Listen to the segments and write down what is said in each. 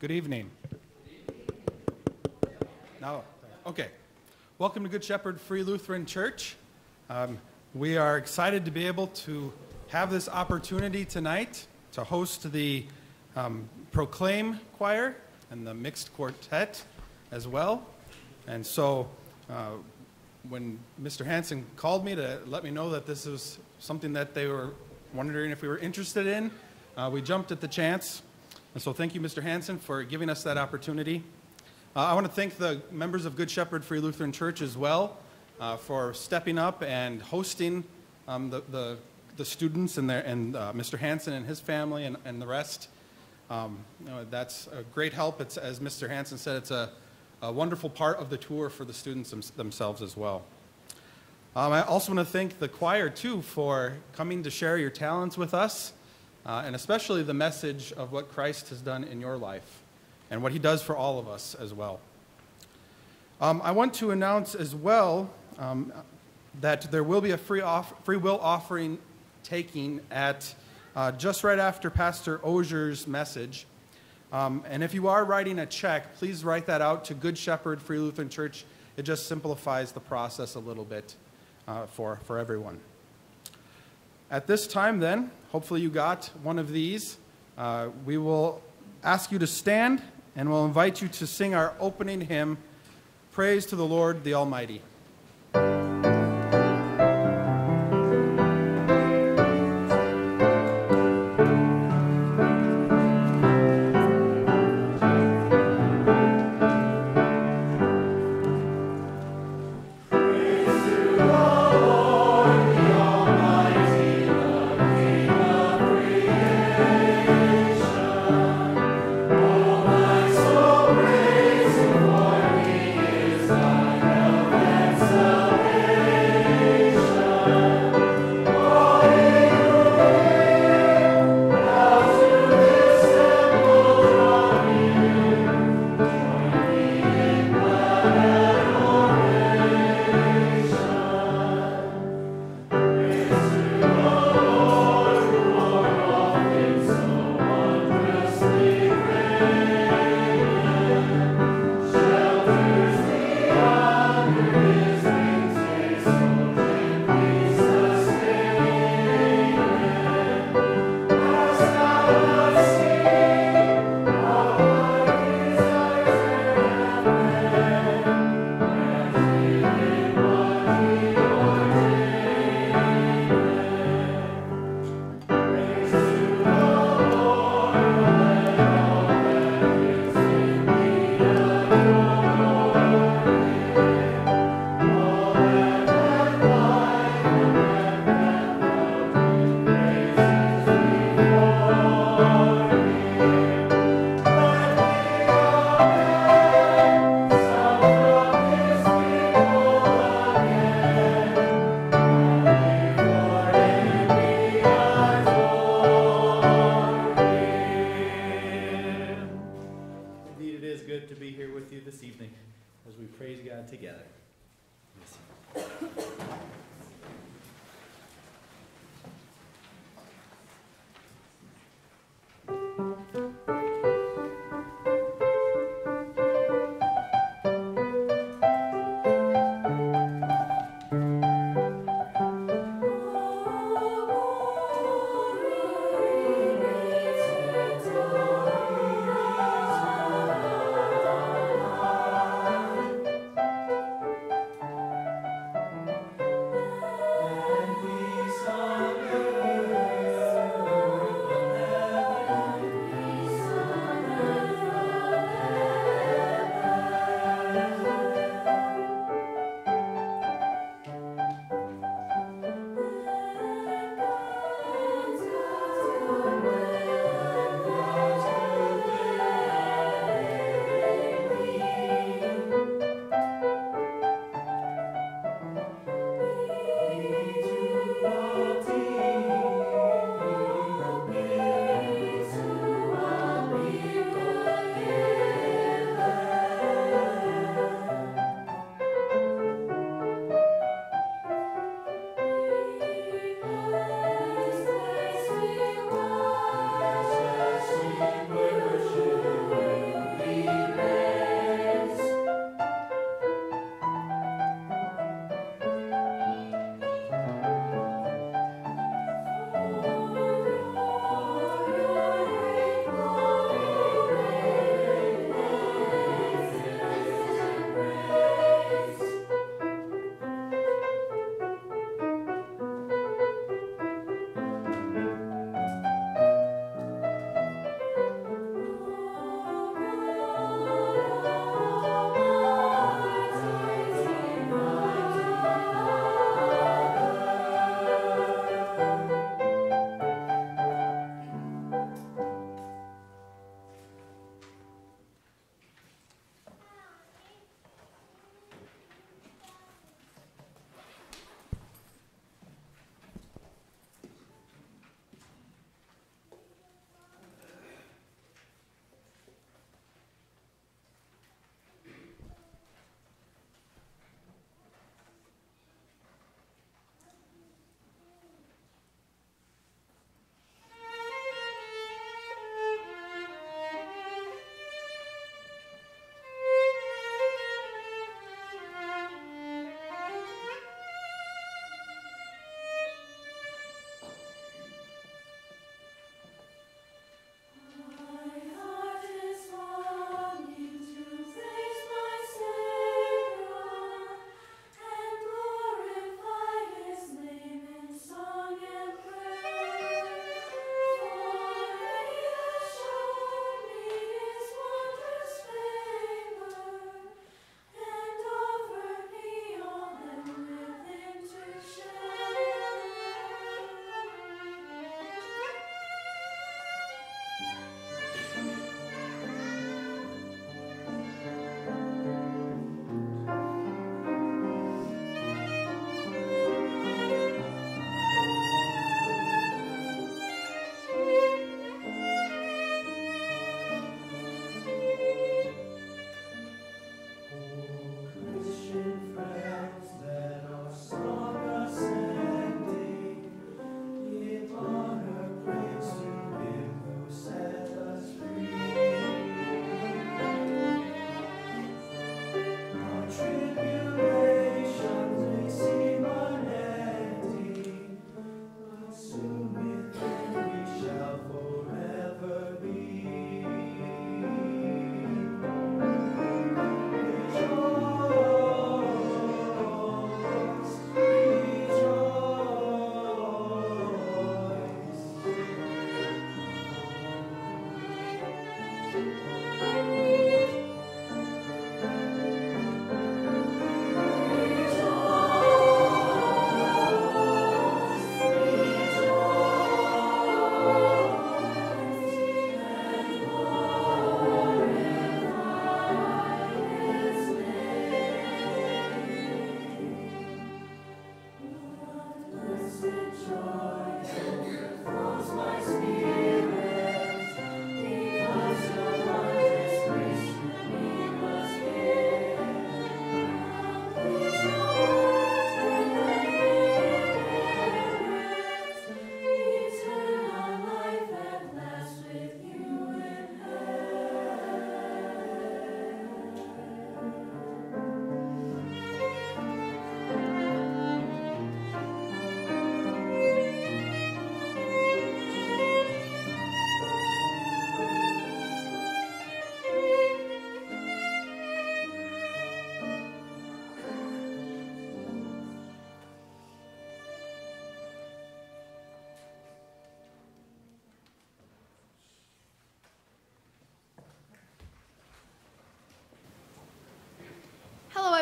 Good evening. No, okay. Welcome to Good Shepherd Free Lutheran Church. Um, we are excited to be able to have this opportunity tonight to host the um, Proclaim Choir and the mixed quartet as well. And so uh, when Mr. Hanson called me to let me know that this was something that they were wondering if we were interested in, uh, we jumped at the chance. And so thank you, Mr. Hanson, for giving us that opportunity. Uh, I want to thank the members of Good Shepherd Free Lutheran Church as well uh, for stepping up and hosting um, the, the, the, students and, their, and uh, Mr. Hanson and his family and, and the rest. Um, you know, that's a great help. It's, as Mr. Hanson said, it's a, a wonderful part of the tour for the students them, themselves as well. Um, I also want to thank the choir, too, for coming to share your talents with us, uh, and especially the message of what Christ has done in your life and what he does for all of us as well. Um, I want to announce as well um, that there will be a free, off, free will offering taking at uh, just right after Pastor Ozier's message. Um, and if you are writing a check, please write that out to Good Shepherd Free Lutheran Church. It just simplifies the process a little bit uh, for, for everyone. At this time, then, hopefully you got one of these. Uh, we will ask you to stand and we'll invite you to sing our opening hymn, Praise to the Lord the Almighty.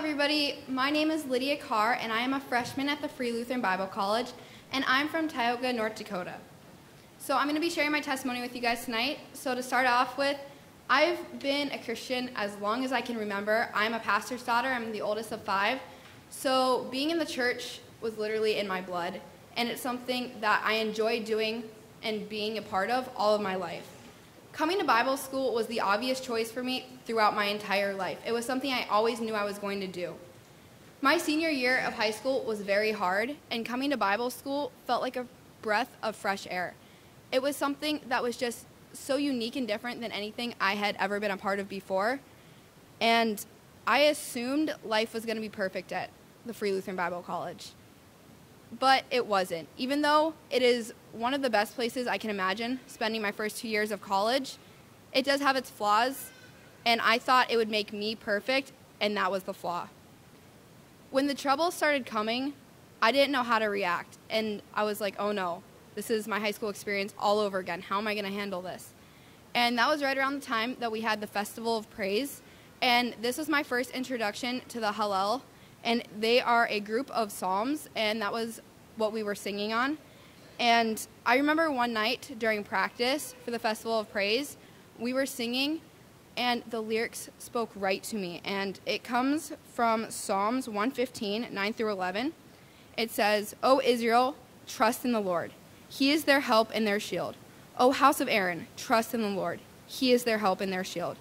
Everybody. My name is Lydia Carr, and I am a freshman at the Free Lutheran Bible College, and I'm from Tioga, North Dakota. So I'm going to be sharing my testimony with you guys tonight. So to start off with, I've been a Christian as long as I can remember. I'm a pastor's daughter. I'm the oldest of five. So being in the church was literally in my blood, and it's something that I enjoy doing and being a part of all of my life. Coming to Bible school was the obvious choice for me throughout my entire life. It was something I always knew I was going to do. My senior year of high school was very hard, and coming to Bible school felt like a breath of fresh air. It was something that was just so unique and different than anything I had ever been a part of before. And I assumed life was going to be perfect at the Free Lutheran Bible College. But it wasn't. Even though it is one of the best places I can imagine spending my first two years of college, it does have its flaws, and I thought it would make me perfect, and that was the flaw. When the trouble started coming, I didn't know how to react, and I was like, oh no, this is my high school experience all over again. How am I going to handle this? And that was right around the time that we had the Festival of Praise, and this was my first introduction to the Hallel, and they are a group of psalms, and that was what we were singing on. And I remember one night during practice for the Festival of Praise, we were singing, and the lyrics spoke right to me. And it comes from Psalms 115, 9 through 11. It says, O Israel, trust in the Lord. He is their help and their shield. O house of Aaron, trust in the Lord. He is their help and their shield.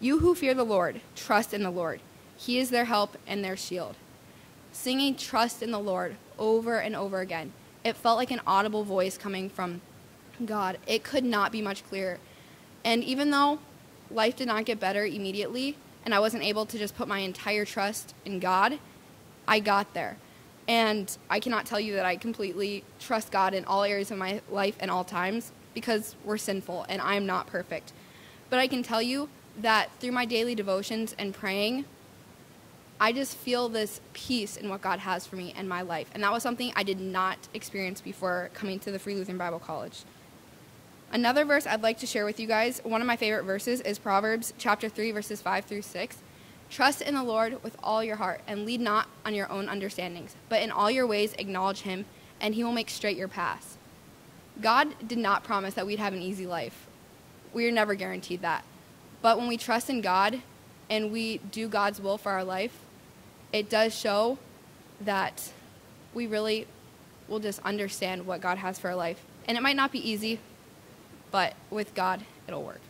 You who fear the Lord, trust in the Lord. He is their help and their shield. Singing trust in the Lord over and over again. It felt like an audible voice coming from God. It could not be much clearer. And even though life did not get better immediately, and I wasn't able to just put my entire trust in God, I got there. And I cannot tell you that I completely trust God in all areas of my life and all times because we're sinful and I'm not perfect. But I can tell you that through my daily devotions and praying, I just feel this peace in what God has for me and my life. And that was something I did not experience before coming to the Free Lutheran Bible College. Another verse I'd like to share with you guys, one of my favorite verses is Proverbs chapter 3 verses 5 through 6. Trust in the Lord with all your heart and lead not on your own understandings, but in all your ways acknowledge him and he will make straight your paths. God did not promise that we'd have an easy life. We are never guaranteed that. But when we trust in God and we do God's will for our life, it does show that we really will just understand what God has for our life. And it might not be easy, but with God, it'll work.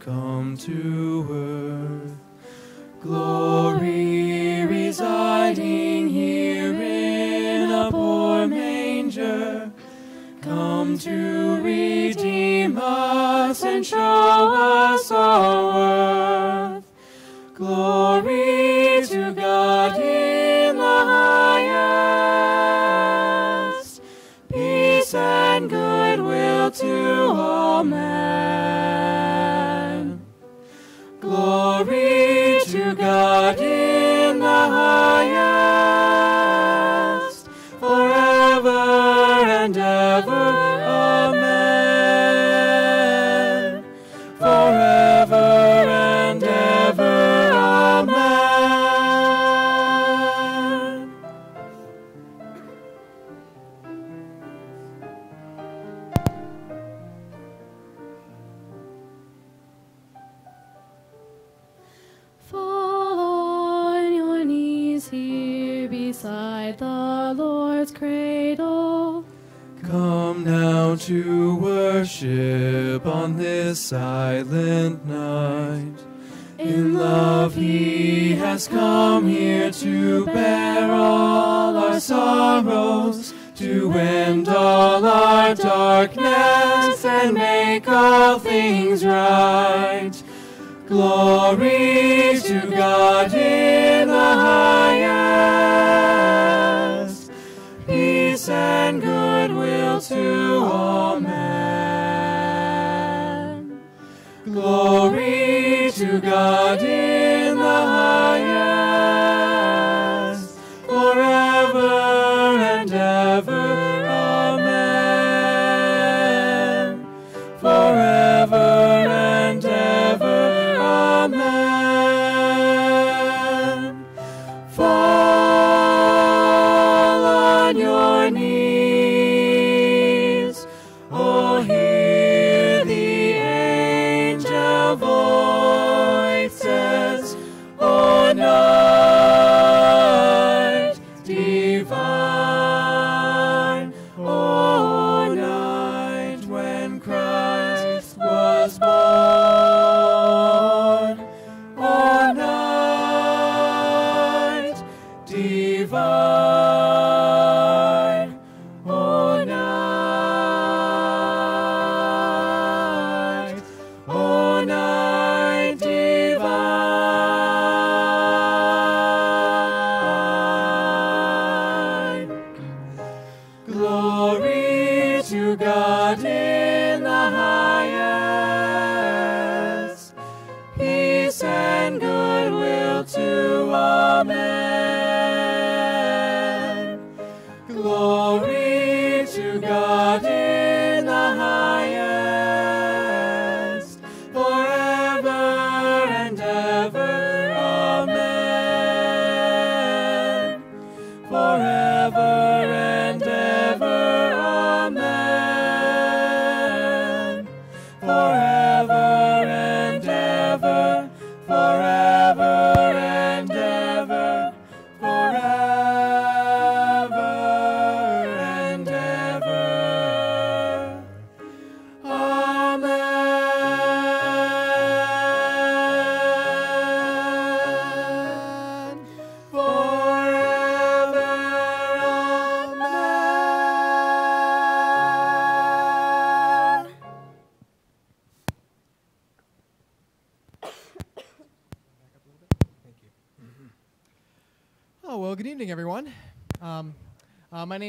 come to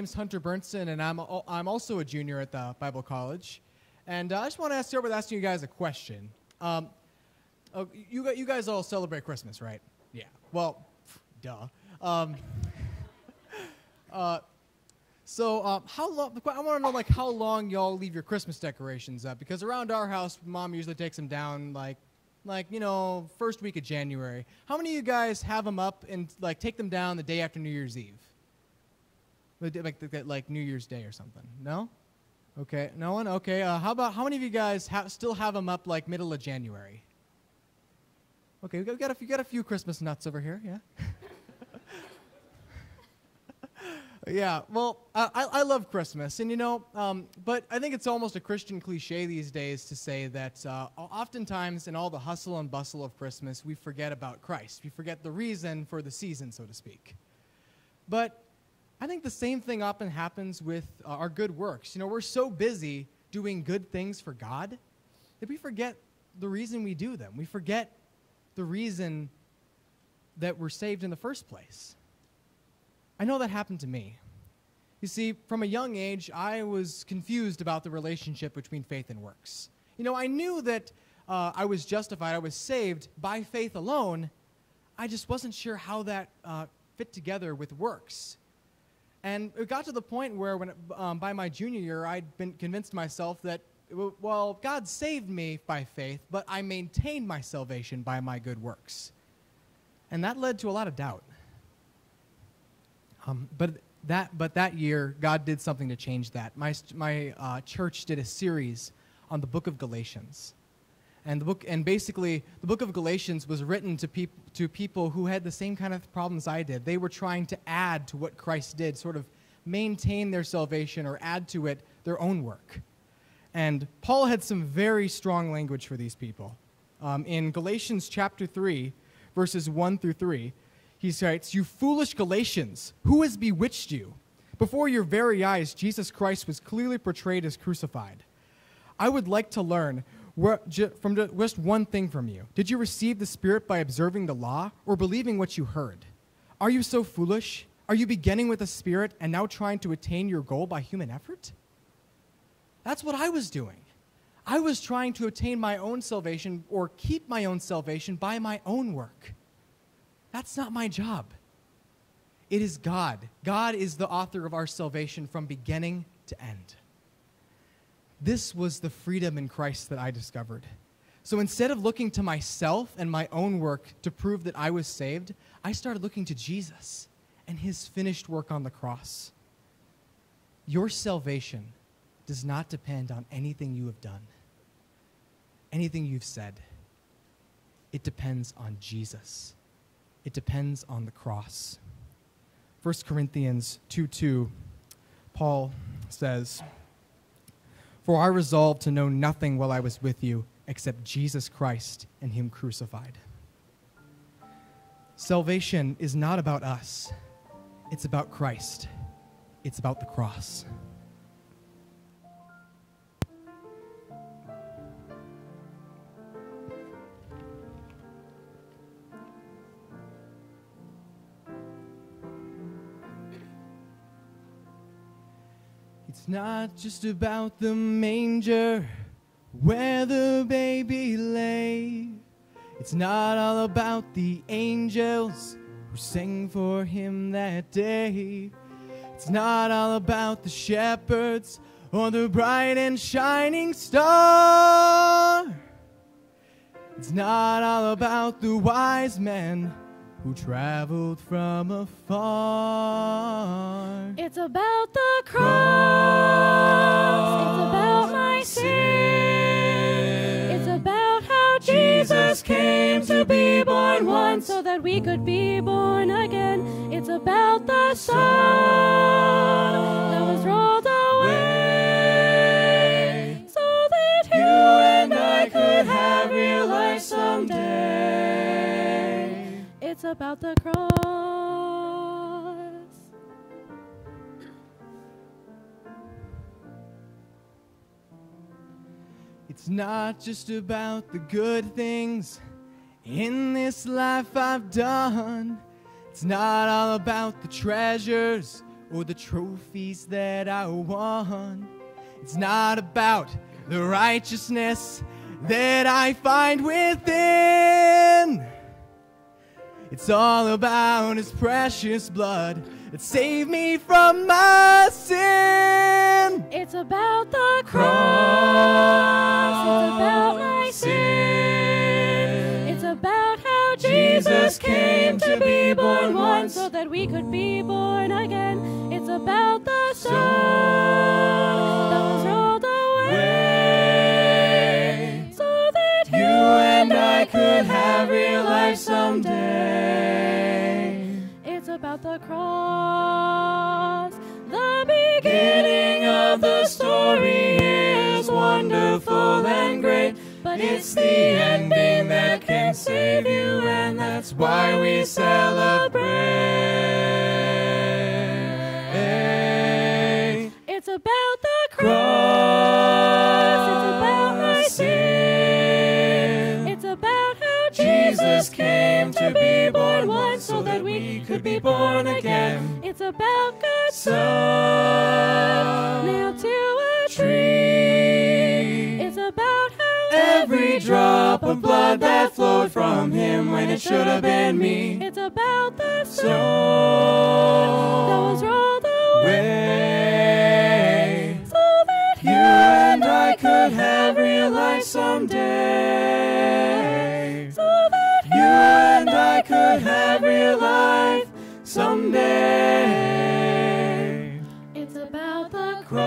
name's Hunter Bernson, and I'm, a, I'm also a junior at the Bible College. And uh, I just want to start with asking you guys a question. Um, oh, you, you guys all celebrate Christmas, right? Yeah. Well, duh. Um, uh, so um, how long? I want to know like how long y'all leave your Christmas decorations up because around our house, mom usually takes them down like, like you know, first week of January. How many of you guys have them up and like take them down the day after New Year's Eve? Like, like New Year's Day or something. No? Okay, no one? Okay, uh, how about, how many of you guys ha still have them up like middle of January? Okay, we got, a, few, got a few Christmas nuts over here, yeah? yeah, well, I, I love Christmas, and you know, um, but I think it's almost a Christian cliche these days to say that uh, oftentimes in all the hustle and bustle of Christmas, we forget about Christ. We forget the reason for the season, so to speak. But I think the same thing often happens with uh, our good works. You know, we're so busy doing good things for God that we forget the reason we do them. We forget the reason that we're saved in the first place. I know that happened to me. You see, from a young age, I was confused about the relationship between faith and works. You know, I knew that uh, I was justified, I was saved by faith alone. I just wasn't sure how that uh, fit together with works. And it got to the point where, when, um, by my junior year, I'd been convinced myself that, well, God saved me by faith, but I maintained my salvation by my good works. And that led to a lot of doubt. Um, but that, but that year, God did something to change that. My, my uh, church did a series on the book of Galatians. And, the book, and basically, the book of Galatians was written to, peop, to people who had the same kind of problems I did. They were trying to add to what Christ did, sort of maintain their salvation or add to it their own work. And Paul had some very strong language for these people. Um, in Galatians chapter 3, verses 1 through 3, he writes, You foolish Galatians, who has bewitched you? Before your very eyes, Jesus Christ was clearly portrayed as crucified. I would like to learn from just one thing from you. Did you receive the Spirit by observing the law or believing what you heard? Are you so foolish? Are you beginning with the Spirit and now trying to attain your goal by human effort? That's what I was doing. I was trying to attain my own salvation or keep my own salvation by my own work. That's not my job. It is God. God is the author of our salvation from beginning to end. This was the freedom in Christ that I discovered. So instead of looking to myself and my own work to prove that I was saved, I started looking to Jesus and his finished work on the cross. Your salvation does not depend on anything you have done, anything you've said. It depends on Jesus it depends on the cross. 1 Corinthians 2 2, Paul says, For I resolved to know nothing while I was with you except Jesus Christ and Him crucified. Salvation is not about us, it's about Christ, it's about the cross. It's not just about the manger where the baby lay. It's not all about the angels who sang for him that day. It's not all about the shepherds or the bright and shining star. It's not all about the wise men who traveled from afar. It's about the cross. It's about my sin. It's about how Jesus came to be born once so that we could be born again. It's about the sun that was rolled about the cross. It's not just about the good things in this life I've done. It's not all about the treasures or the trophies that I won. It's not about the righteousness that I find within. It's all about his precious blood that saved me from my sin. It's about the cross. It's about my sin. It's about how Jesus came to be born once so that we could be born again. It's about the sun and I could have real life someday. It's about the cross, the beginning of the story is wonderful and great. But it's the ending that can save you, and that's why we celebrate. It's about the cross, it's about mercy. Jesus came to be born once so that we could be born again. It's about God's Son, nailed to a tree. It's about how Every drop of blood that flowed from him when it should have been me. It's about the So that was rolled away. So that you and I could have real life someday. And I could have real life someday. It's about the Cross,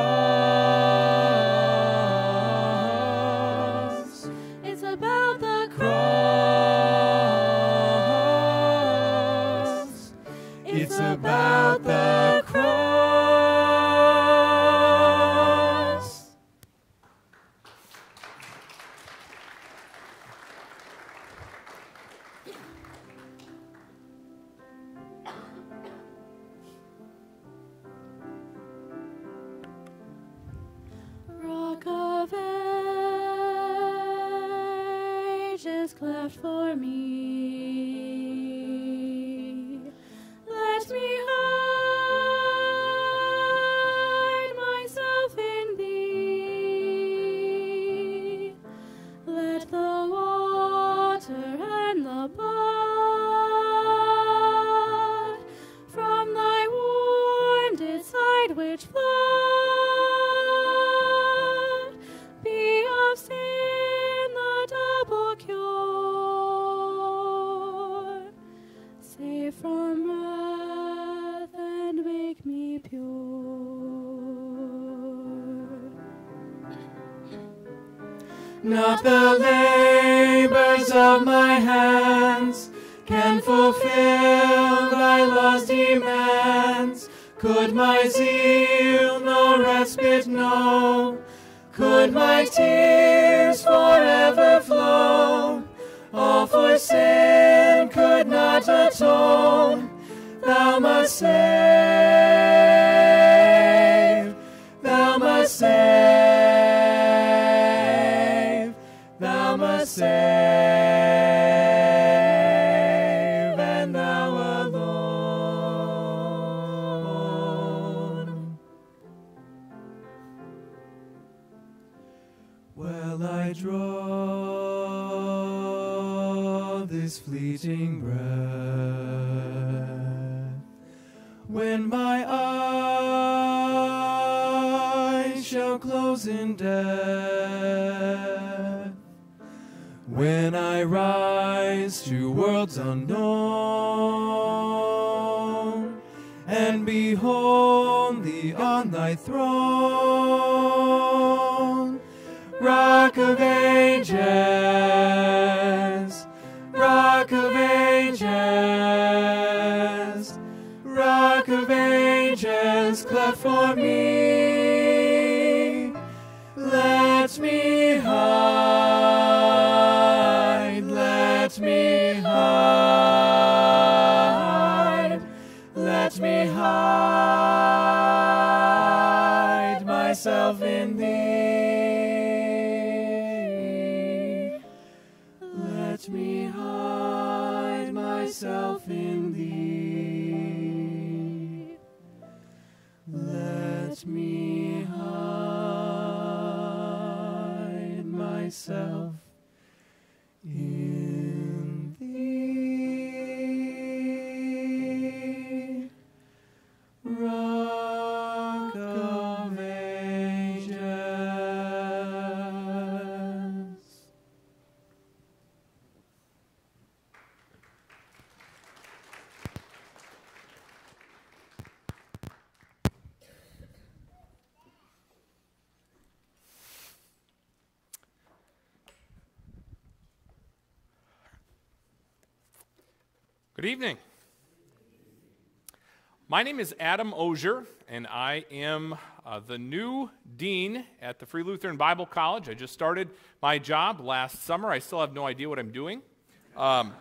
in thee. Let me hide myself in thee. Let me hide myself Good evening. My name is Adam Ozier, and I am uh, the new dean at the Free Lutheran Bible College. I just started my job last summer. I still have no idea what I'm doing. Um,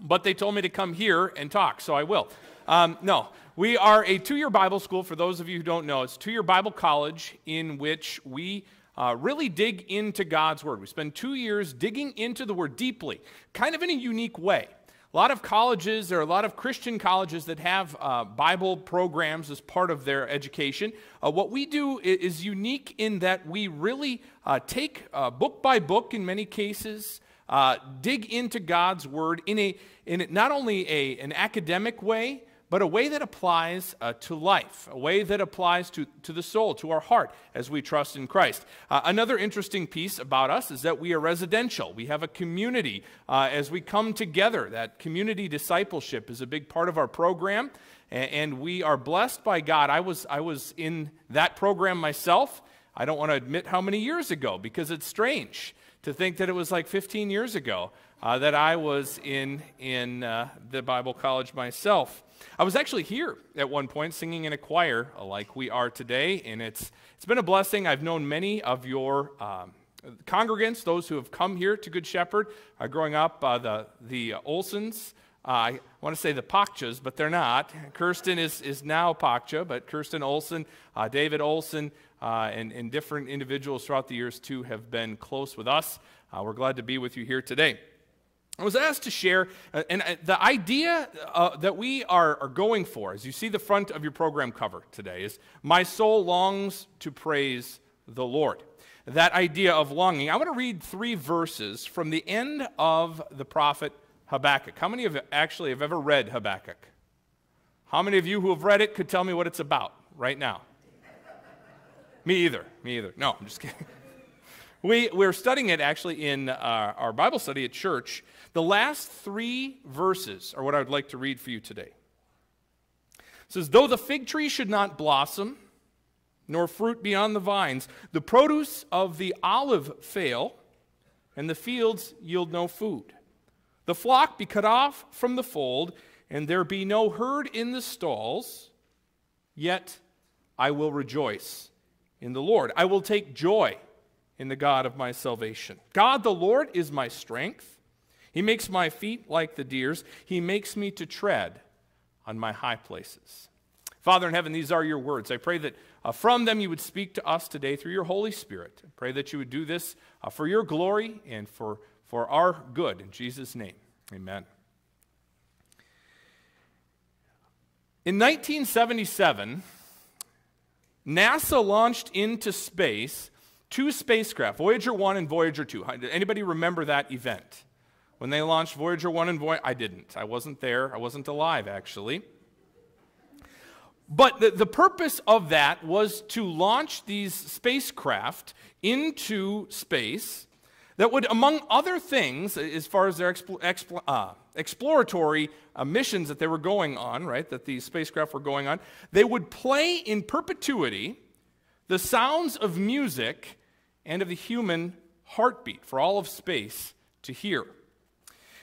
but they told me to come here and talk, so I will. Um, no, we are a two year Bible school. For those of you who don't know, it's two year Bible college in which we uh, really dig into God's Word. We spend two years digging into the Word deeply, kind of in a unique way. A lot of colleges, there are a lot of Christian colleges that have uh, Bible programs as part of their education. Uh, what we do is, unique in that we really uh, take uh, book by book, in many cases, uh, dig into God's Word in, a, in not only a, an academic way, but a way that applies uh, to life, a way that applies to, to the soul, to our heart, as we trust in Christ. Uh, another interesting piece about us is that we are residential. We have a community uh, as we come together. That community discipleship is a big part of our program, and, and we are blessed by God. I was, I was in that program myself. I don't want to admit how many years ago because it's strange to think that it was like 15 years ago uh, that I was in, in uh, the Bible college myself. I was actually here at one point singing in a choir like we are today, and it's, it's been a blessing. I've known many of your um, congregants, those who have come here to Good Shepherd. Uh, growing up, uh, the, the Olsons, uh, I want to say the Pakchas, but they're not. Kirsten is, is now Pakcha, but Kirsten Olson, uh, David Olson, uh, and, and different individuals throughout the years too have been close with us. Uh, we're glad to be with you here today. I was asked to share, uh, and uh, the idea uh, that we are, are, going for, as you see the front of your program cover today, is My soul longs to praise the Lord. That idea of longing. I want to read three verses from the end of the prophet Habakkuk. How many of you actually have ever read Habakkuk? How many of you who have read it could tell me what it's about right now? me either. Me either. No, I'm just kidding. We, we're studying it actually in uh, our Bible study at church. The last three verses are what I would like to read for you today. It says, Though the fig tree should not blossom, nor fruit be on the vines, the produce of the olive fail, and the fields yield no food. The flock be cut off from the fold, and there be no herd in the stalls, yet I will rejoice in the Lord. I will take joy in the God of my salvation. God the Lord is my strength. He makes my feet like the deer's, He makes me to tread on my high places. Father in heaven, these are your words. I pray that uh, from them you would speak to us today through your Holy Spirit. I pray that you would do this uh, for your glory and for, for our good. In Jesus' name, amen. In 1977, NASA launched into space two spacecraft, Voyager 1 and Voyager 2. Did Anybody remember that event? When they launched Voyager 1 and Voyager, I didn't. I wasn't there. I wasn't alive, actually. But the, the purpose of that was to launch these spacecraft into space that would, among other things, as far as their uh, exploratory uh, missions that they were going on, right, that these spacecraft were going on, they would play in perpetuity the sounds of music and of the human heartbeat for all of space to hear.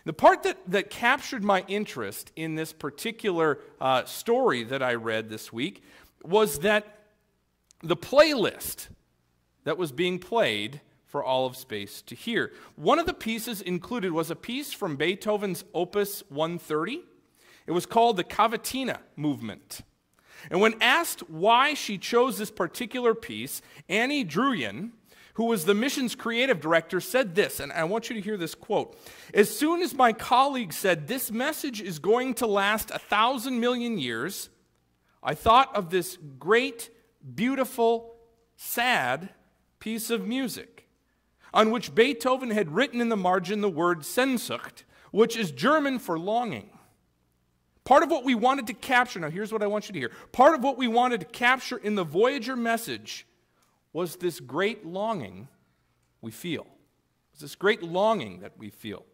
The part that, that captured my interest in this particular uh, story that I read this week was that the playlist that was being played for all of space to hear. One of the pieces included was a piece from Beethoven's Opus 130. It was called the Cavatina Movement. And when asked why she chose this particular piece, Annie Druyan, who was the mission's creative director, said this, and I want you to hear this quote. As soon as my colleague said, This message is going to last a thousand million years, I thought of this great, beautiful, sad piece of music on which Beethoven had written in the margin the word Sehnsucht, which is German for longing. Part of what we wanted to capture, now here's what I want you to hear. Part of what we wanted to capture in the Voyager message was this great longing we feel. It was this great longing that we feel.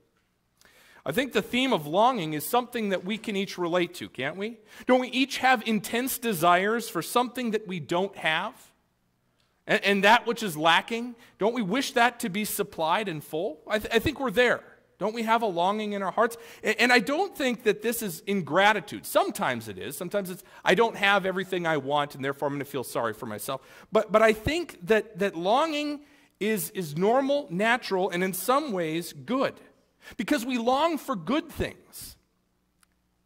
I think the theme of longing is something that we can each relate to, can't we? Don't we each have intense desires for something that we don't have? And, and that which is lacking, don't we wish that to be supplied in full? I, th- I think we're there. Don't we have a longing in our hearts? And I don't think that this is ingratitude. Sometimes it is. Sometimes it's, I don't have everything I want, and therefore I'm going to feel sorry for myself. But, but I think that, that longing is, is normal, natural, and in some ways good. Because we long for good things.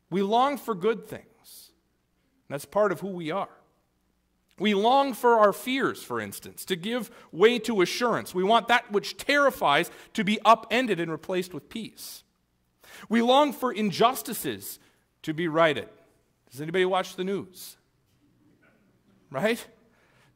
We long for good things. That's part of who we are. We long for our fears, for instance, to give way to assurance. We want that which terrifies to be upended and replaced with peace. We long for injustices to be righted. Does anybody watch the news? Right?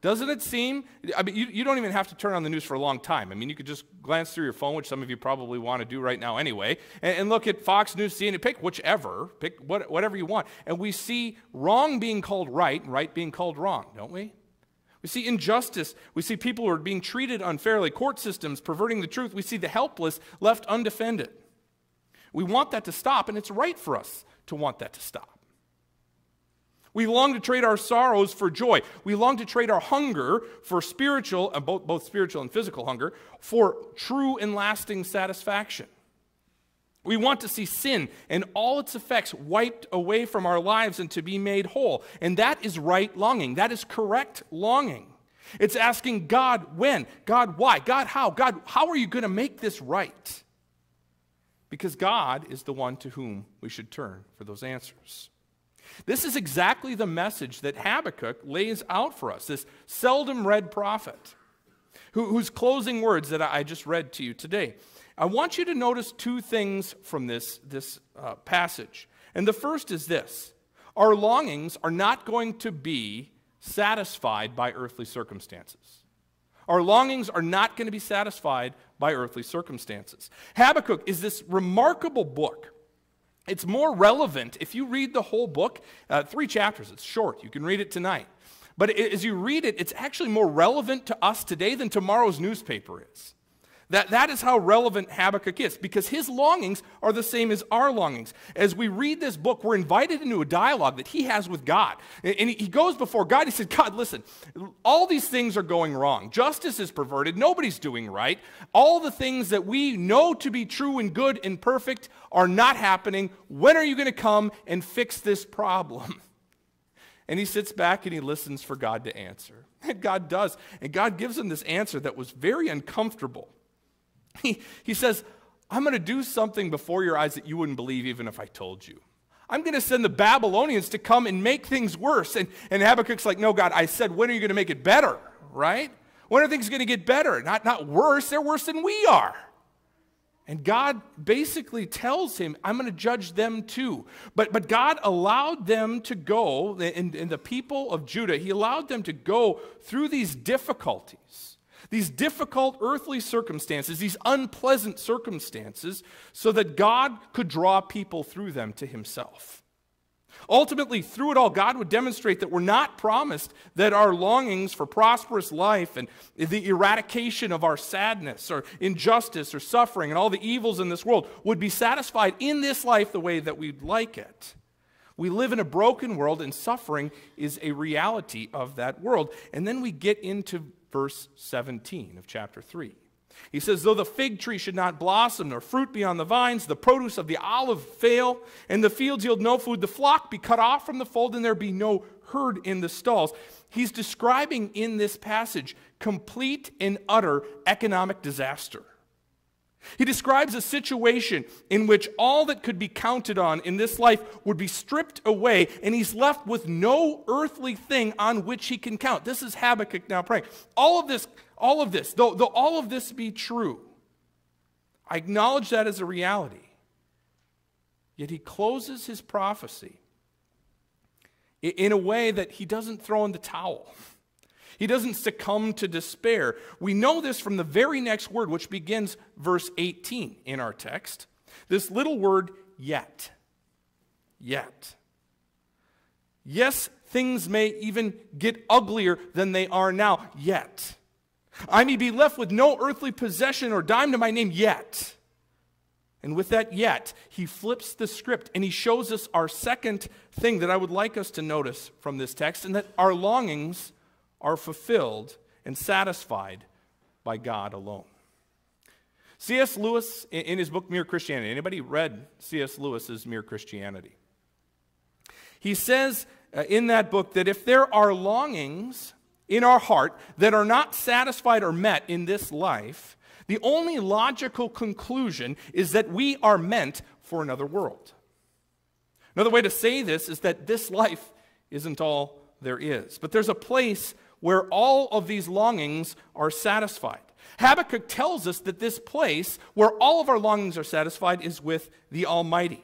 Doesn't it seem? I mean, you, you don't even have to turn on the news for a long time. I mean, you could just glance through your phone, which some of you probably want to do right now anyway, and, and look at Fox News, CNN, pick whichever, pick what, whatever you want. And we see wrong being called right and right being called wrong, don't we? We see injustice. We see people who are being treated unfairly, court systems perverting the truth. We see the helpless left undefended. We want that to stop, and it's right for us to want that to stop. We long to trade our sorrows for joy. We long to trade our hunger for spiritual, uh, both, both spiritual and physical hunger, for true and lasting satisfaction. We want to see sin and all its effects wiped away from our lives and to be made whole. And that is right longing. That is correct longing. It's asking God when, God why, God how, God how are you going to make this right? Because God is the one to whom we should turn for those answers. This is exactly the message that Habakkuk lays out for us, this seldom read prophet, who, whose closing words that I just read to you today. I want you to notice two things from this, this uh, passage. And the first is this our longings are not going to be satisfied by earthly circumstances. Our longings are not going to be satisfied by earthly circumstances. Habakkuk is this remarkable book it's more relevant if you read the whole book, uh, three chapters, it's short, you can read it tonight. But as you read it, it's actually more relevant to us today than tomorrow's newspaper is. That, that is how relevant Habakkuk is, because his longings are the same as our longings. As we read this book, we're invited into a dialogue that he has with God. And he goes before God, he said, God, listen, all these things are going wrong. Justice is perverted, nobody's doing right. All the things that we know to be true and good and perfect are not happening. When are you going to come and fix this problem? And he sits back and he listens for God to answer. And God does. And God gives him this answer that was very uncomfortable. He, he says, I'm going to do something before your eyes that you wouldn't believe even if I told you. I'm going to send the Babylonians to come and make things worse. And, and Habakkuk's like, No, God, I said, when are you going to make it better? Right? When are things going to get better? Not, not worse. They're worse than we are. And God basically tells him, I'm going to judge them too. But, but God allowed them to go, and, and the people of Judah, He allowed them to go through these difficulties these difficult earthly circumstances, these unpleasant circumstances, so that God could draw people through them to himself. Ultimately, through it all, God would demonstrate that we're not promised that our longings for prosperous life and the eradication of our sadness or injustice or suffering and all the evils in this world would be satisfied in this life the way that we'd like it. We live in a broken world, and suffering is a reality of that world. And then we get into verse 17 of chapter 3. He says, Though the fig tree should not blossom, nor fruit be on the vines, the produce of the olive fail, and the fields yield no food, the flock be cut off from the fold, and there be no herd in the stalls. He's describing in this passage complete and utter economic disaster. He describes a situation in which all that could be counted on in this life would be stripped away, and he's left with no earthly thing on which he can count. This is Habakkuk now praying. All of this, all of this, though, though all of this be true, I acknowledge that as a reality. Yet he closes his prophecy in a way that he doesn't throw in the towel. He doesn't succumb to despair. We know this from the very next word, which begins verse 18 in our text. This little word, yet. Yet. Yes, things may even get uglier than they are now, yet. I may be left with no earthly possession or dime to my name, yet. And with that yet, he flips the script and he shows us our second thing that I would like us to notice from this text, and that our longings are fulfilled and satisfied by God alone. C.S. Lewis, in his book Mere Christianity, anybody read C.S. Lewis's Mere Christianity? He says uh, in that book that if there are longings in our heart that are not satisfied or met in this life, the only logical conclusion is that we are meant for another world. Another way to say this is that this life isn't all there is, but there's a place where all of these longings are satisfied. Habakkuk tells us that this place where all of our longings are satisfied is with the Almighty.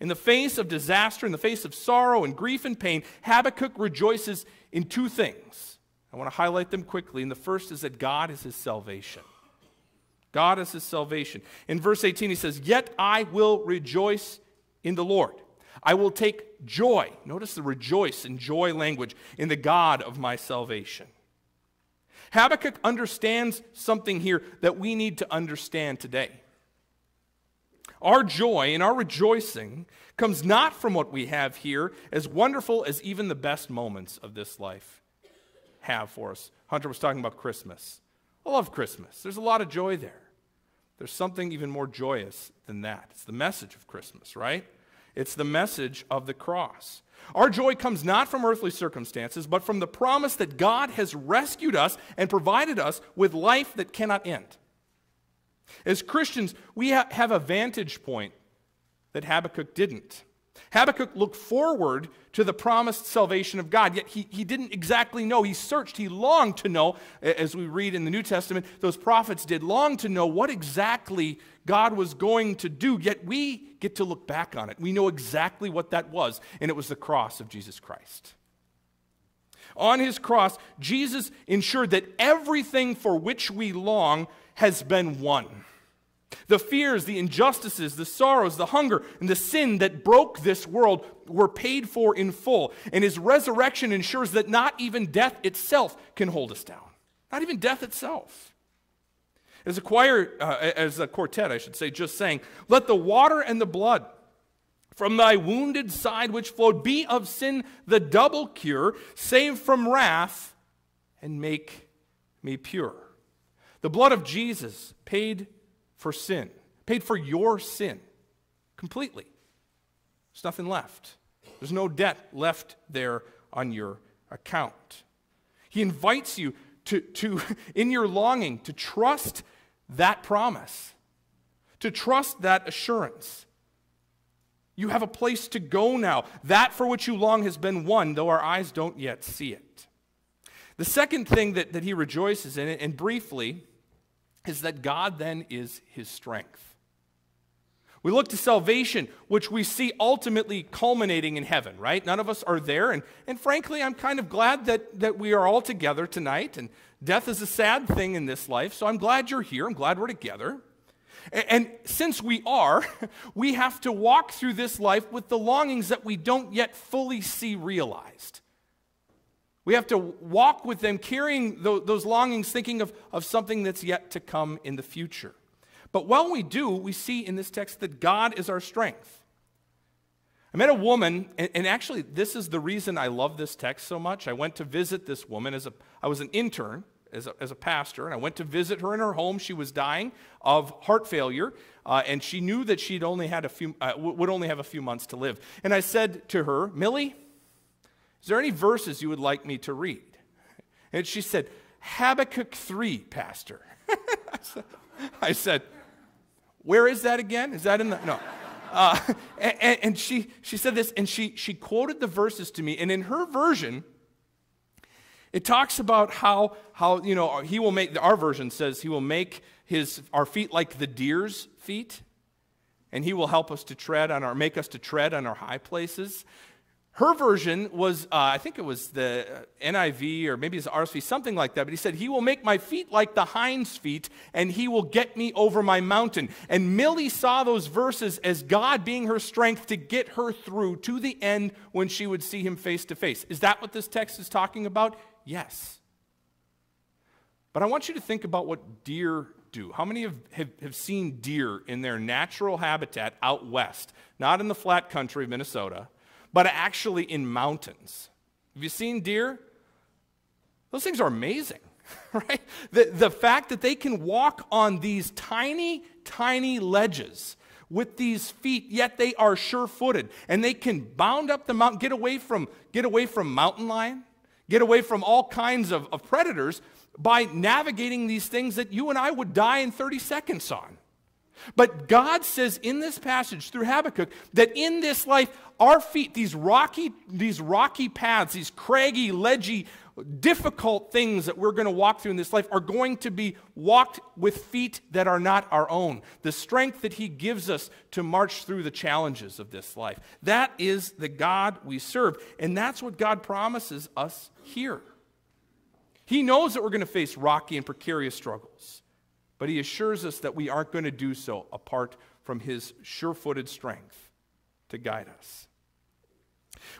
In the face of disaster, in the face of sorrow and grief and pain, Habakkuk rejoices in two things. I want to highlight them quickly. And the first is that God is his salvation. God is his salvation. In verse 18, he says, Yet I will rejoice in the Lord. I will take joy. Notice the rejoice and joy language in the God of my salvation. Habakkuk understands something here that we need to understand today. Our joy and our rejoicing comes not from what we have here, as wonderful as even the best moments of this life have for us. Hunter was talking about Christmas. I love Christmas. There's a lot of joy there. There's something even more joyous than that. It's the message of Christmas, right? It's the message of the cross. Our joy comes not from earthly circumstances, but from the promise that God has rescued us and provided us with life that cannot end. As Christians, we ha- have a vantage point that Habakkuk didn't. Habakkuk looked forward to the promised salvation of God, yet he, he didn't exactly know. He searched, he longed to know, as we read in the New Testament, those prophets did long to know what exactly God was going to do, yet we get to look back on it. We know exactly what that was, and it was the cross of Jesus Christ. On his cross, Jesus ensured that everything for which we long has been won. The fears, the injustices, the sorrows, the hunger, and the sin that broke this world were paid for in full. And his resurrection ensures that not even death itself can hold us down. Not even death itself. As a choir, uh, as a quartet, I should say, just saying, let the water and the blood from thy wounded side which flowed be of sin the double cure, save from wrath, and make me pure. The blood of Jesus paid for sin, paid for your sin completely. There's nothing left. There's no debt left there on your account. He invites you to, to in your longing, to trust that promise, to trust that assurance. You have a place to go now. That for which you long has been won, though our eyes don't yet see it. The second thing that, that he rejoices in, and briefly, is that God then is his strength. We look to salvation, which we see ultimately culminating in heaven, right? None of us are there. And, and frankly, I'm kind of glad that, that we are all together tonight. And death is a sad thing in this life, so I'm glad you're here. I'm glad we're together. And, and since we are, we have to walk through this life with the longings that we don't yet fully see realized. We have to walk with them, carrying those longings, thinking of, of something that's yet to come in the future. But while we do, we see in this text that God is our strength. I met a woman, and, actually, this is the reason I love this text so much. I went to visit this woman as a, I was an intern as a, as a pastor, and I went to visit her in her home. She was dying of heart failure, uh, and she knew that she'd only had a few, uh, would only have a few months to live. And I said to her, Millie, is there any verses you would like me to read? And she said, Habakkuk 3, Pastor. I said, Where is that again? Is that in the. No. Uh, and, and she, she said this, and she, she quoted the verses to me. And in her version, it talks about how, how you know, he will make, our version says, he will make his, our feet like the deer's feet, and he will help us to tread on our, make us to tread on our high places. Her version was, uh, I think it was the NIV or maybe it's RSV, something like that. But he said, He will make my feet like the hind's feet, and He will get me over my mountain. And Millie saw those verses as God being her strength to get her through to the end when she would see Him face to face. Is that what this text is talking about? Yes. But I want you to think about what deer do. How many have, have, have seen deer in their natural habitat out west, not in the flat country of Minnesota? But actually in mountains. Have you seen deer? Those things are amazing. right? The, the fact that they can walk on these tiny, tiny ledges with these feet, yet they are sure footed. And they can bound up the mountain, get away from, get away from mountain lion, get away from all kinds of, of predators by navigating these things that you and I would die in 30 seconds on. But God says in this passage through Habakkuk that in this life, our feet, these rocky, these rocky paths, these craggy, ledgy, difficult things that we're going to walk through in this life are going to be walked with feet that are not our own. The strength that He gives us to march through the challenges of this life. That is the God we serve. And that's what God promises us here. He knows that we're going to face rocky and precarious struggles, but He assures us that we aren't going to do so apart from His sure footed strength to guide us.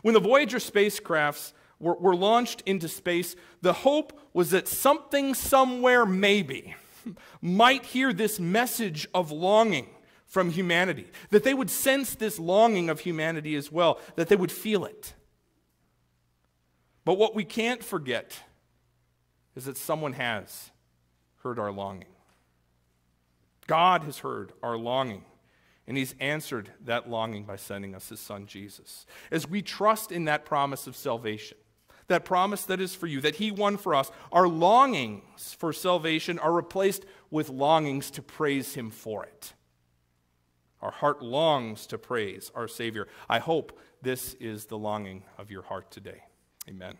When the Voyager spacecrafts were, were launched into space, the hope was that something somewhere, maybe, might hear this message of longing from humanity, that they would sense this longing of humanity as well, that they would feel it. But what we can't forget is that someone has heard our longing. God has heard our longing. And he's answered that longing by sending us his son Jesus. As we trust in that promise of salvation, that promise that is for you, that he won for us, our longings for salvation are replaced with longings to praise him for it. Our heart longs to praise our Savior. I hope this is the longing of your heart today. Amen.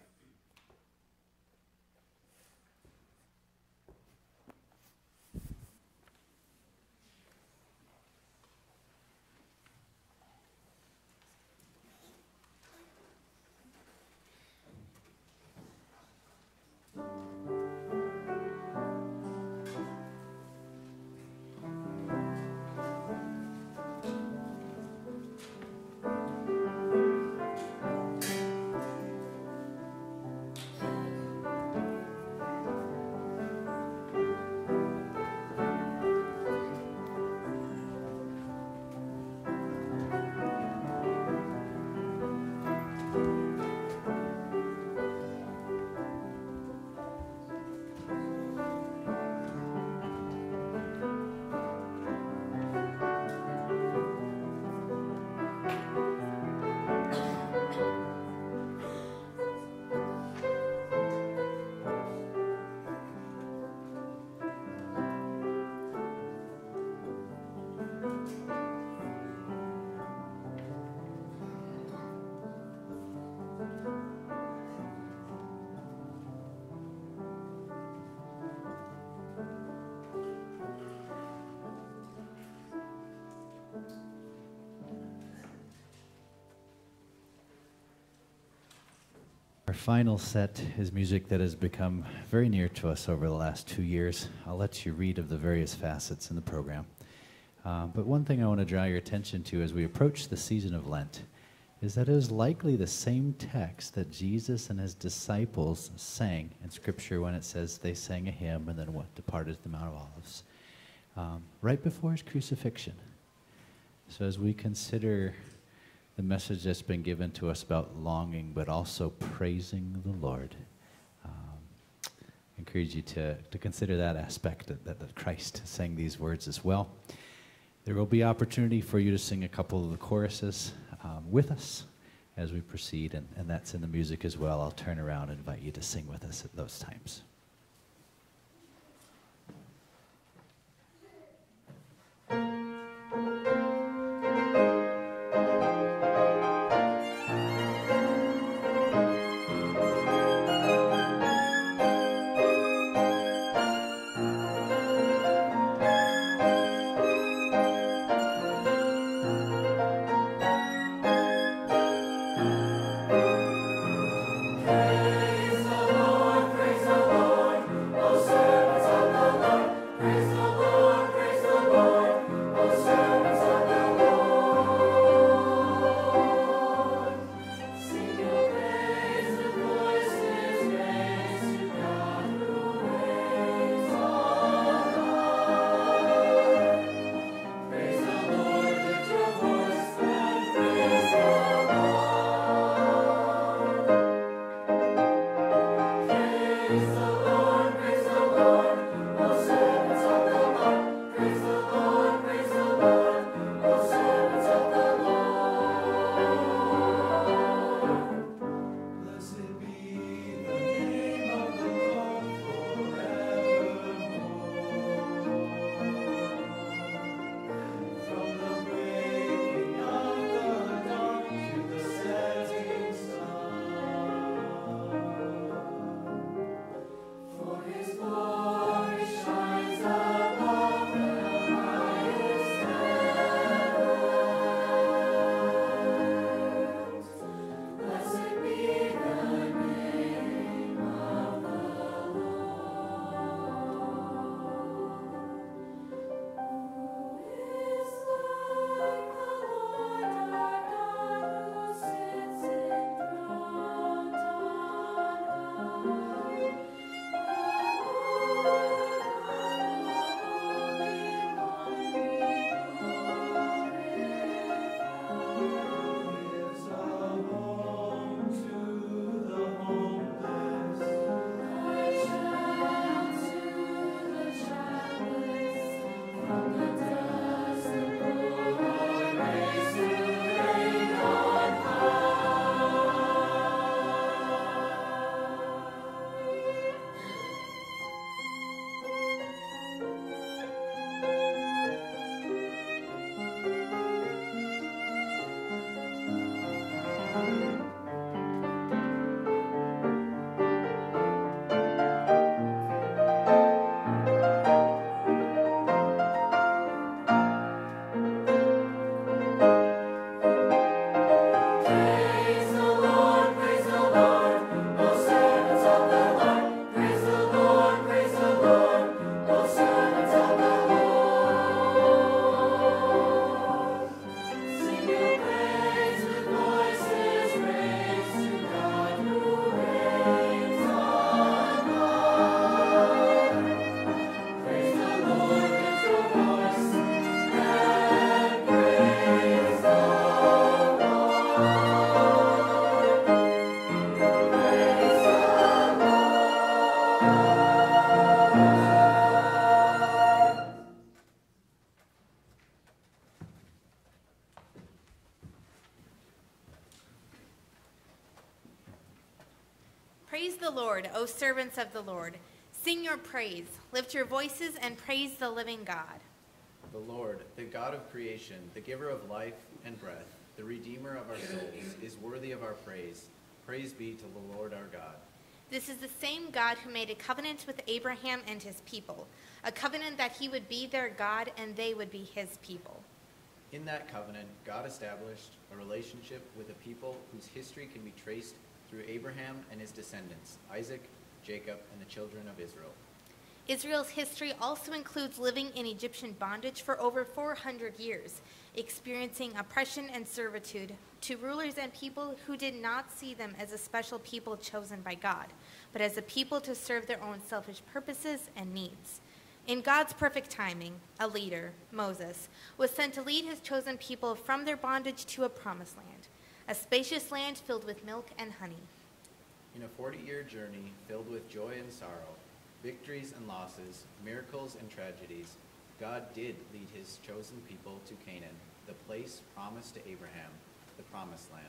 Our final set is music that has become very near to us over the last two years. I'll let you read of the various facets in the program. Uh, but one thing I want to draw your attention to as we approach the season of Lent is that it is likely the same text that Jesus and his disciples sang in Scripture when it says they sang a hymn and then what departed the Mount of Olives, um, right before his crucifixion. So as we consider the message that's been given to us about longing, but also praising the Lord. Um, I encourage you to, to consider that aspect that, that, that Christ sang these words as well. There will be opportunity for you to sing a couple of the choruses um, with us as we proceed, and, and that's in the music as well. I'll turn around and invite you to sing with us at those times. Praise the Lord, O servants of the Lord. Sing your praise. Lift your voices and praise the living God. The Lord, the God of creation, the giver of life and breath, the Redeemer of our souls, is worthy of our praise. Praise be to the Lord our God. This is the same God who made a covenant with Abraham and his people, a covenant that he would be their God and they would be his people. In that covenant, God established a relationship with a people whose history can be traced through Abraham and his descendants, Isaac, Jacob, and the children of Israel. Israel's history also includes living in Egyptian bondage for over 400 years, experiencing oppression and servitude to rulers and people who did not see them as a special people chosen by God, but as a people to serve their own selfish purposes and needs. In God's perfect timing, a leader, Moses, was sent to lead his chosen people from their bondage to a promised land, a spacious land filled with milk and honey. In a 40 year journey filled with joy and sorrow, victories and losses, miracles and tragedies, God did lead his chosen people to Canaan, the place promised to Abraham, the promised land.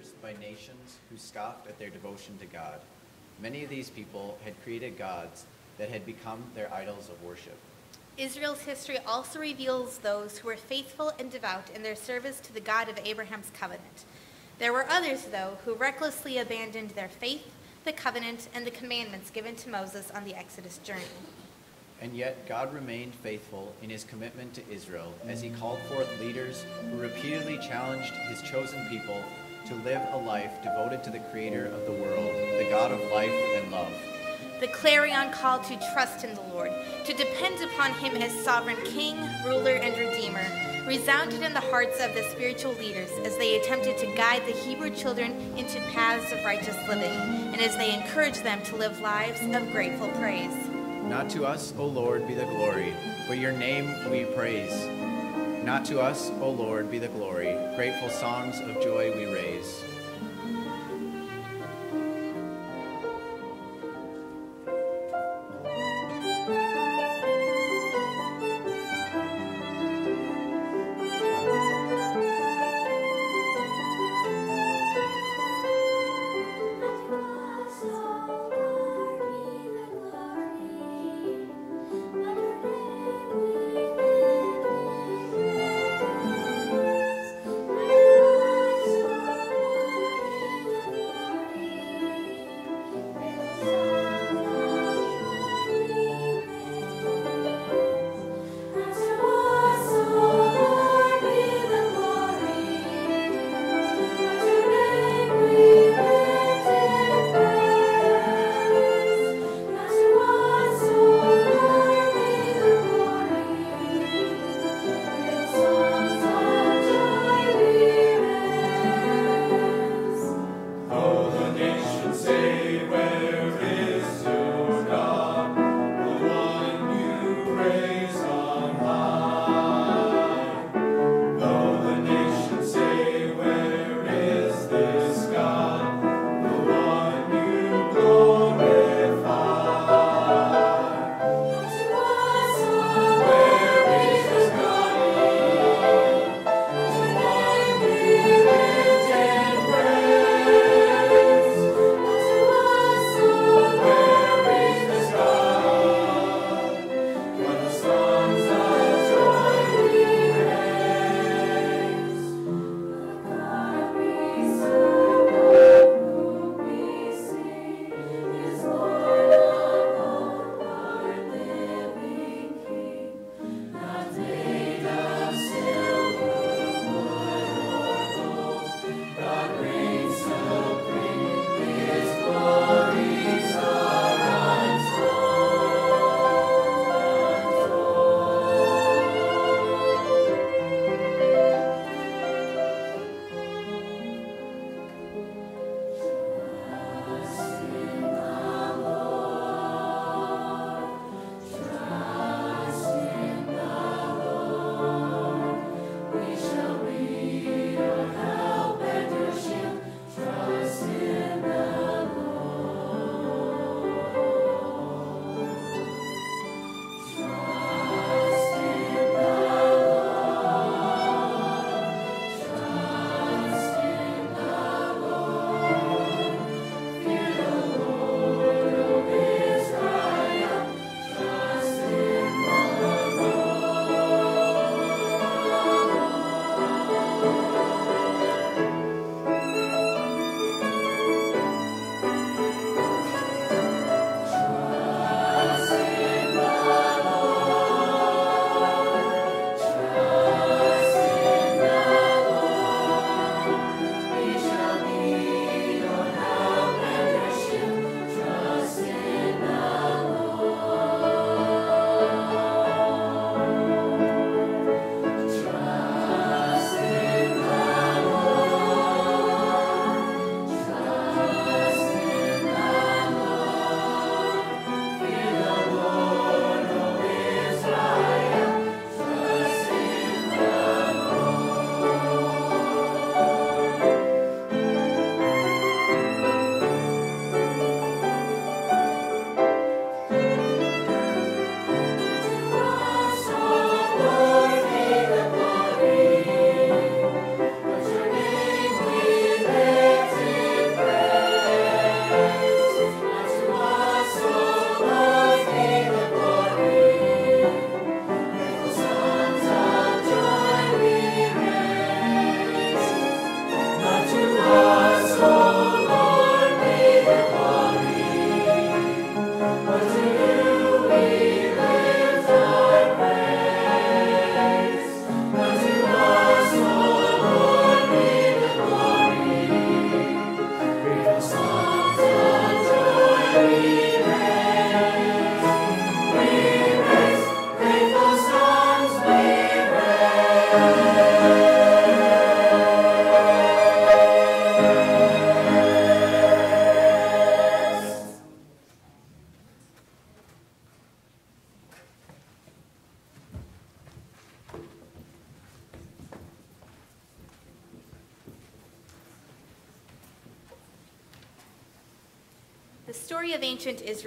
Encounters by nations who scoffed at their devotion to God. Many of these people had created gods that had become their idols of worship. Israel's history also reveals those who were faithful and devout in their service to the God of Abraham's covenant. There were others, though, who recklessly abandoned their faith, the covenant, and the commandments given to Moses on the Exodus journey. And yet God remained faithful in his commitment to Israel as he called forth leaders who repeatedly challenged his chosen people to live a life devoted to the creator of the world, the God of life and love. The clarion call to trust in the Lord, to depend upon him as sovereign king, ruler, and redeemer, resounded in the hearts of the spiritual leaders as they attempted to guide the Hebrew children into paths of righteous living, and as they encouraged them to live lives of grateful praise. Not to us, O Lord, be the glory, but your name we praise. Not to us, O Lord, be the glory, grateful songs of joy we raise.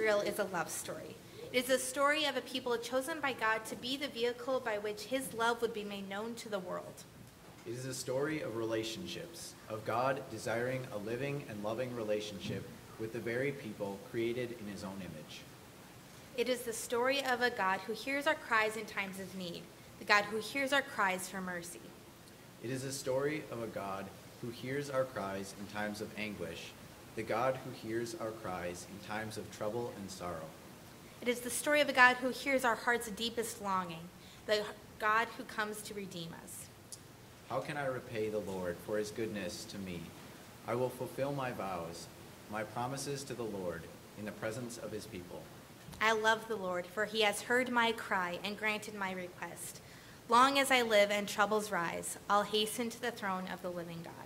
Israel is a love story. It is a story of a people chosen by God to be the vehicle by which his love would be made known to the world. It is a story of relationships, of God desiring a living and loving relationship with the very people created in his own image. It is the story of a God who hears our cries in times of need, the God who hears our cries for mercy. It is a story of a God who hears our cries in times of anguish, the God who hears our cries in times of trouble and sorrow. It is the story of a God who hears our heart's deepest longing, the God who comes to redeem us. How can I repay the Lord for his goodness to me? I will fulfill my vows, my promises to the Lord, in the presence of his people. I love the Lord, for he has heard my cry and granted my request. Long as I live and troubles rise, I'll hasten to the throne of the living God.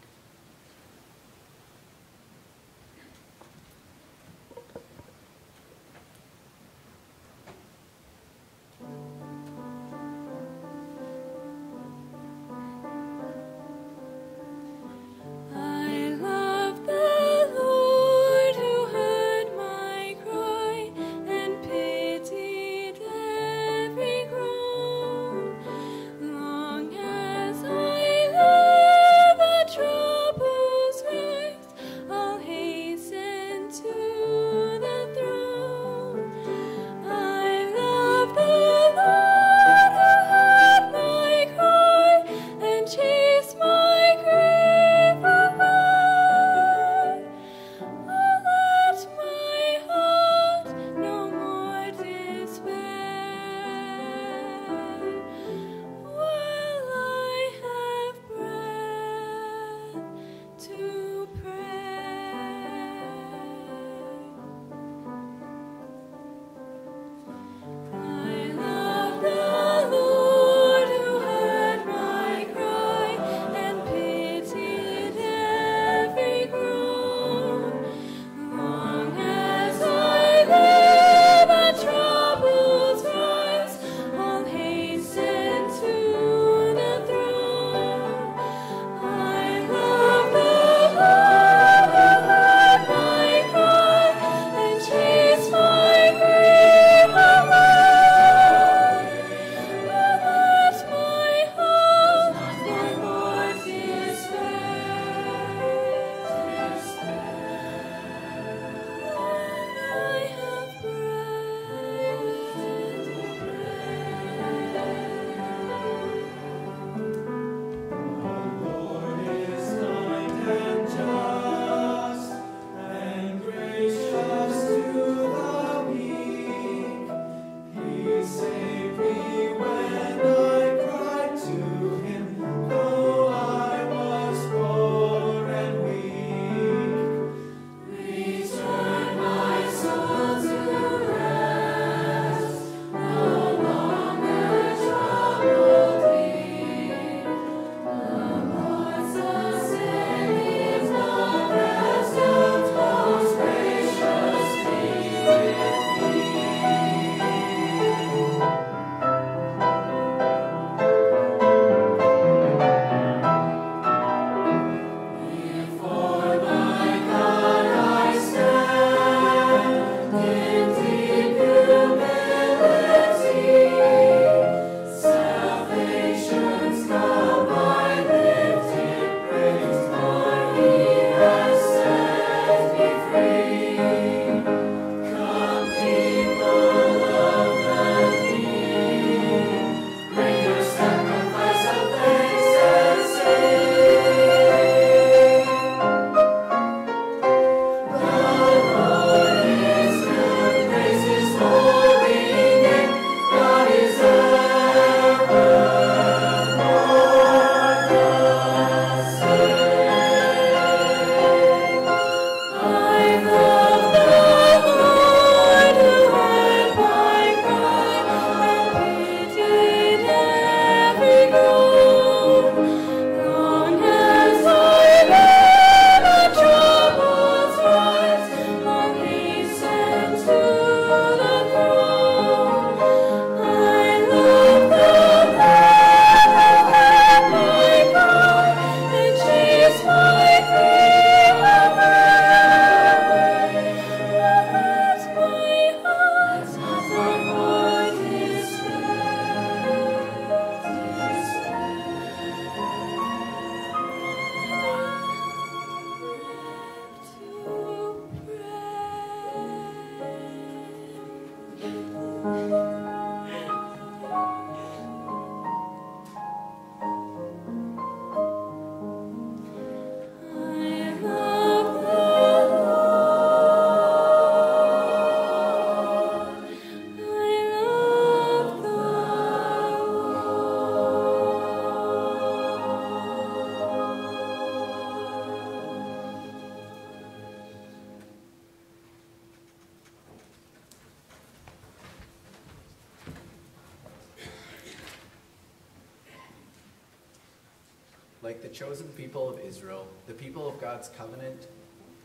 Like the chosen people of Israel, the people of God's covenant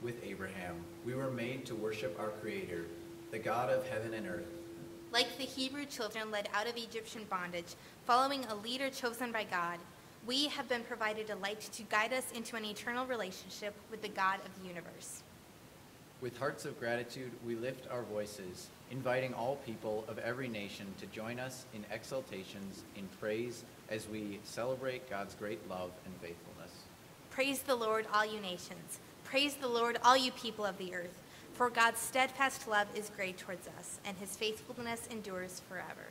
with Abraham, we were made to worship our Creator, the God of heaven and earth. Like the Hebrew children led out of Egyptian bondage, following a leader chosen by God, we have been provided a light to guide us into an eternal relationship with the God of the universe. With hearts of gratitude, we lift our voices, inviting all people of every nation to join us in exaltations, in praise, as we celebrate God's great love and faithfulness. Praise the Lord, all you nations. Praise the Lord, all you people of the earth. For God's steadfast love is great towards us, and his faithfulness endures forever.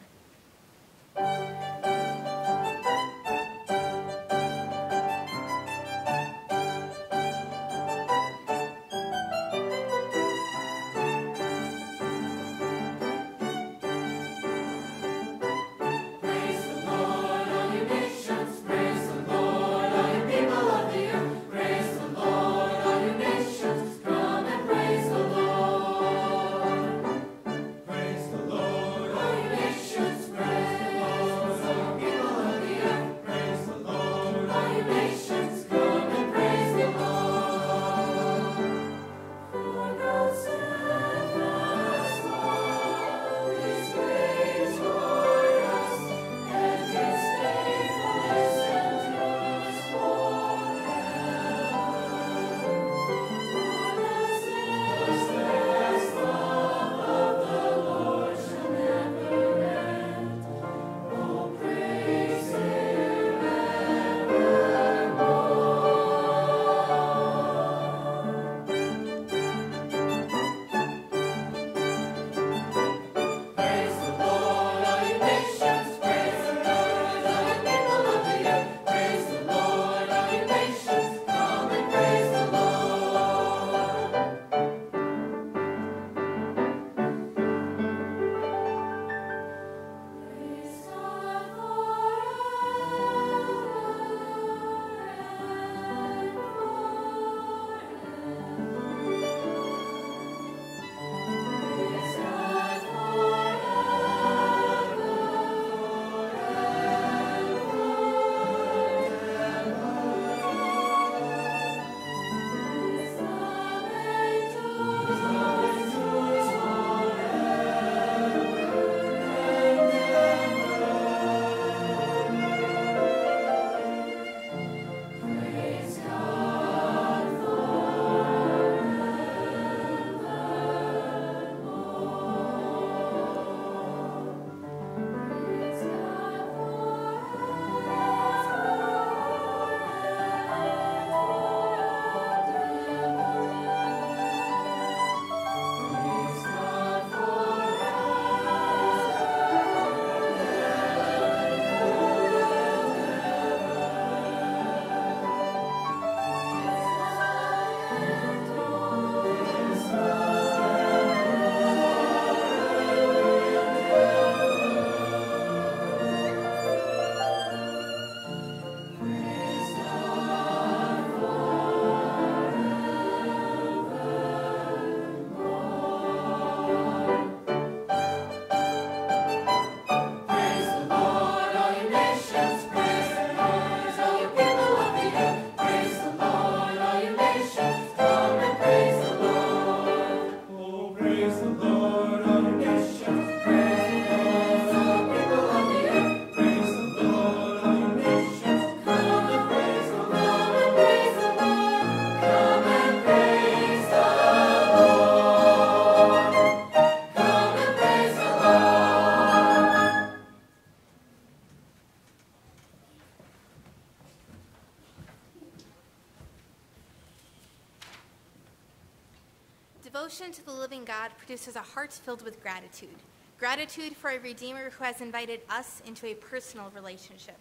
Produces a heart filled with gratitude. Gratitude for a Redeemer who has invited us into a personal relationship.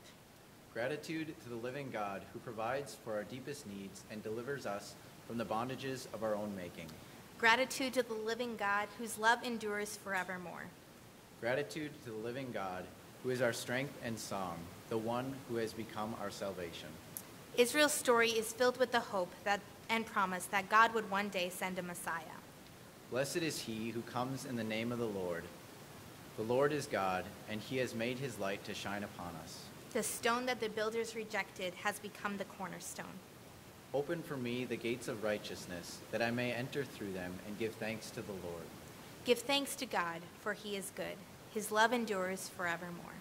Gratitude to the living God who provides for our deepest needs and delivers us from the bondages of our own making. Gratitude to the living God whose love endures forevermore. Gratitude to the living God who is our strength and song, the one who has become our salvation. Israel's story is filled with the hope that, and promise that God would one day send a Messiah. Blessed is he who comes in the name of the Lord. The Lord is God, and he has made his light to shine upon us. The stone that the builders rejected has become the cornerstone. Open for me the gates of righteousness, that I may enter through them and give thanks to the Lord. Give thanks to God, for he is good. His love endures forevermore.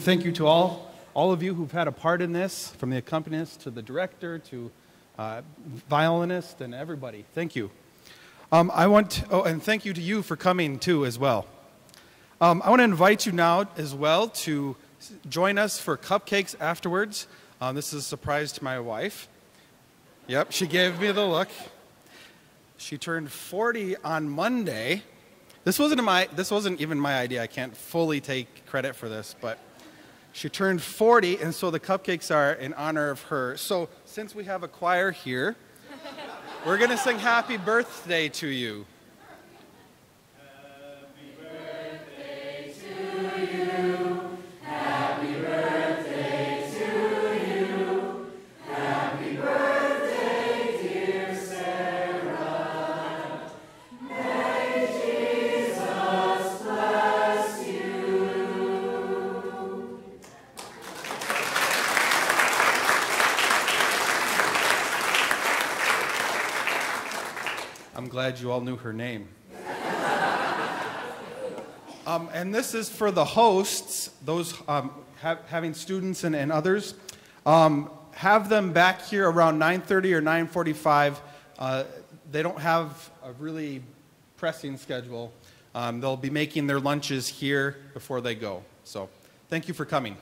Thank you, to all, all of you who've had a part in this, from the accompanist to the director to uh, violinist and everybody. Thank you. Um, I want, oh, and thank you to you for coming too as well. Um, I want to invite you now as well to join us for cupcakes afterwards. Um, this is a surprise to my wife. Yep, she gave me the look. She turned 40 on Monday. This wasn't my this wasn't even my idea. I can't fully take credit for this, but she turned 40 and so the cupcakes are in honor of her. So, since we have a choir here, we're going to sing happy birthday to you. All knew her name. um, and this is for the hosts, those um, ha- having students and, and others. Um, have them back here around 9:30 or 9:45. Uh, they don't have a really pressing schedule. Um, they'll be making their lunches here before they go. So, thank you for coming.